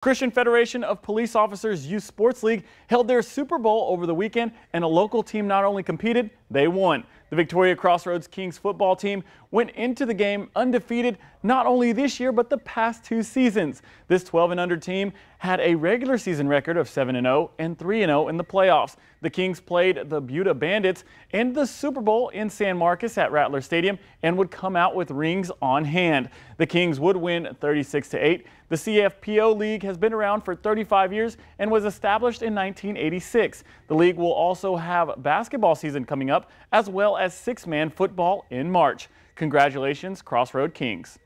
Christian Federation of Police Officers Youth Sports League held their Super Bowl over the weekend, and a local team not only competed, they won. The Victoria Crossroads Kings football team went into the game undefeated not only this year but the past two seasons. This 12 and under team had a regular season record of 7 and 0 and 3 and 0 in the playoffs. The Kings played the Buda Bandits in the Super Bowl in San Marcos at Rattler Stadium and would come out with rings on hand. The Kings would win 36 to 8. The CFPO League has been around for 35 years and was established in 1986. The league will also have basketball season coming up as well as six-man football in March. Congratulations, Crossroad Kings.